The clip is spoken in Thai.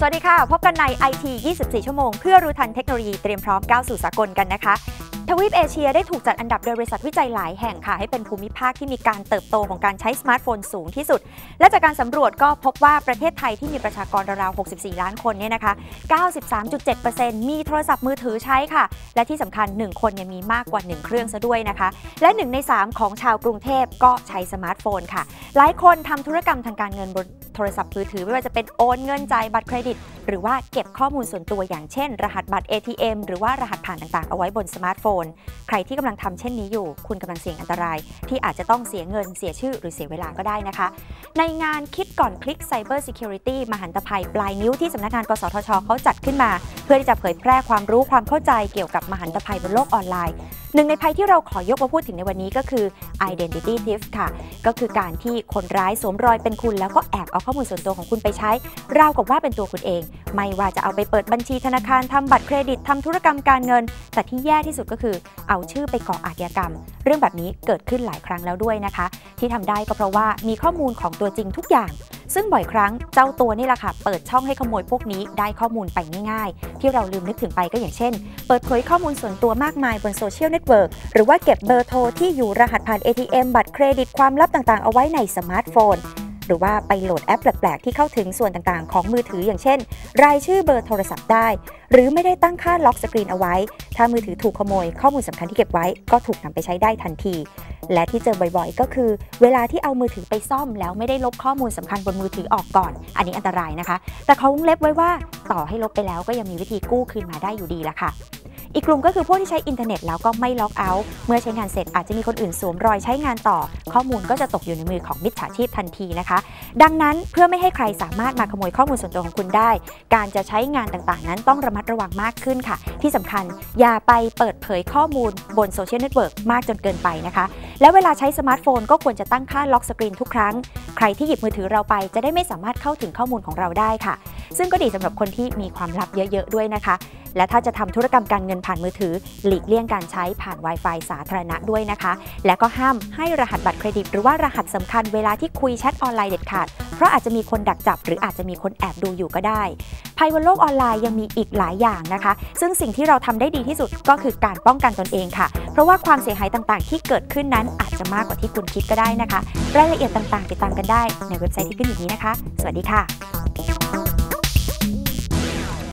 สวัสดีค่ะ พบกันใน IT 24 ชั่วโมง เพื่อรู้ทันเทคโนโลยีเตรียมพร้อมก้าวสู่สากลกันนะคะ ทวีปเอเชียได้ถูกจัดอันดับโดยบริษัทวิจัยหลายแห่งค่ะ ให้เป็นภูมิภาคที่มีการเติบโตของการใช้สมาร์ทโฟนสูงที่สุด และจากการสำรวจก็พบว่าประเทศไทยที่มีประชากรราวๆ 64 ล้านคนเนี่ยนะคะ 93.7%มีโทรศัพท์มือถือใช้ค่ะ และที่สำคัญ 1 คนเนี่ยมีมากกว่า 1 เครื่องซะด้วยนะคะ และ 1 ใน 3 ของชาวกรุงเทพก็ใช้สมาร์ทโฟนค่ะ หลายคนทำธุรกรรมทางการเงินบน โทรศัพท์มือถือไม่ว่าจะเป็นโอนเงินจ่ายบัตรเครดิต หรือว่าเก็บข้อมูลส่วนตัวอย่างเช่น รหัสบัตร ATM หรือว่ารหัสผ่านต่างๆ เอาไว้บนสมาร์ทโฟน ใครที่กำลังทำเช่นนี้อยู่ คุณกำลังเสี่ยงอันตราย ที่อาจจะต้องเสียเงินเสียชื่อหรือเสียเวลาก็ได้นะคะ ในงานคิดก่อนคลิก Cyber Security มหันตภัยปลายนิ้วที่สำนักงานกสทชเขาจัดขึ้นมา เพื่อที่จะเผยแพร่ความรู้ความเข้าใจเกี่ยวกับมหันตภัยบนโลกออนไลน์หนึ่งในภัยที่เราขอยกมาพูดถึงในวันนี้ก็คือ identity theft ค่ะ ก็คือการที่คนร้ายสวมรอยเป็นคุณ แล้วก็แอบเอาข้อมูลส่วนตัวของคุณไปใช้ ราวกับว่าเป็นตัวคุณเอง ไม่ว่าจะเอาไปเปิดบัญชีธนาคารทำบัตรเครดิตทำธุรกรรมการเงิน แต่ที่แย่ที่สุดก็คือเอาชื่อไปก่ออาชญากรรม เรื่องแบบนี้เกิดขึ้นหลายครั้งแล้วด้วยนะคะ ที่ทำได้ก็เพราะว่ามีข้อมูลของตัวจริงทุกอย่าง ซึ่งบ่อยครั้งเจ้าตัวนี่แหละค่ะ เปิดช่องให้ขโมยพวกนี้ได้ข้อมูลไปง่ายๆ ที่เราลืมนึกถึงไปก็อย่างเช่น เปิดเผยข้อมูลส่วนตัวมากมายบนโซเชียลเน็ตเวิร์กหรือว่าเก็บเบอร์โทรที่อยู่รหัสผ่าน ATM บัตรเครดิตความลับต่างๆ เอาไว้ในสมาร์ทโฟน หรือว่าไปโหลดแอปแปลกๆ ที่เข้าถึงส่วนต่างๆ ของมือถืออย่างเช่น รายชื่อเบอร์โทรศัพท์ได้ หรือไม่ได้ตั้งค่า lock screen เอาไว้ ถ้ามือถือถูกขโมยข้อมูลสำคัญที่เก็บไว้ก็ถูกนำไปใช้ได้ทันที และที่เจอบ่อยๆ ก็คือ เวลาที่เอามือถือไปซ่อม แล้วไม่ได้ลบข้อมูลสำคัญบนมือถือออกก่อน อันนี้อันตรายนะคะ แต่เขาวงเล็บไว้ว่าต่อให้ลบไปแล้วก็ยังมีวิธีกู้คืนมาได้อยู่ดีละค่ะ อีกกลุ่มก็คือพวกที่ใช้อินเทอร์เน็ตแล้วก็ไม่ log out เมื่อใช้งานเสร็จอาจจะมีคนอื่นสวมรอยใช้งานต่อ ข้อมูลก็จะตกอยู่ในมือของมิจฉาชีพทันทีนะคะ ดังนั้นเพื่อไม่ให้ใครสามารถมาขโมยข้อมูลส่วนตัวของคุณได้ การจะใช้งานต่างๆ นั้นต้องระมัดระวังมากขึ้นค่ะ ที่สำคัญอย่าไปเปิดเผยข้อมูลบนโซเชียลเน็ตเวิร์กมากจนเกินไปนะคะ แล้วเวลาใช้สมาร์ทโฟนก็ควรจะตั้งค่า lock screen ทุกครั้ง ใครที่หยิบมือถือเราไปจะได้ไม่สามารถเข้าถึงข้อมูลของเราได้ค่ะ ซึ่งก็ดีสำหรับคนที่มีความลับเยอะ ๆ ด้วยนะคะ และถ้าจะทำธุรกรรมการเงินผ่านมือถือ หลีกเลี่ยงการใช้ผ่าน Wi-Fi สาธารณะด้วยนะคะ และก็ห้ามให้รหัสบัตรเครดิต หรือว่ารหัสสำคัญเวลาที่คุยแชทออนไลน์เด็ดขาด เพราะอาจจะมีคนดักจับ หรืออาจจะมีคนแอบดูอยู่ก็ได้ภัยบนโลกออนไลน์ยังมีอีกหลายอย่างนะคะ ซึ่งสิ่งที่เราทำได้ดีที่สุดก็คือการป้องกันตนเองค่ะ เพราะว่าความเสียหายต่างๆ ที่เกิดขึ้นนั้นอาจจะมากกว่าที่คุณคิดก็ได้นะคะ รายละเอียดต่างๆ ติดตามกันได้ในเว็บไซต์ที่ขึ้นอยู่นี้นะคะ สวัสดีค่ะ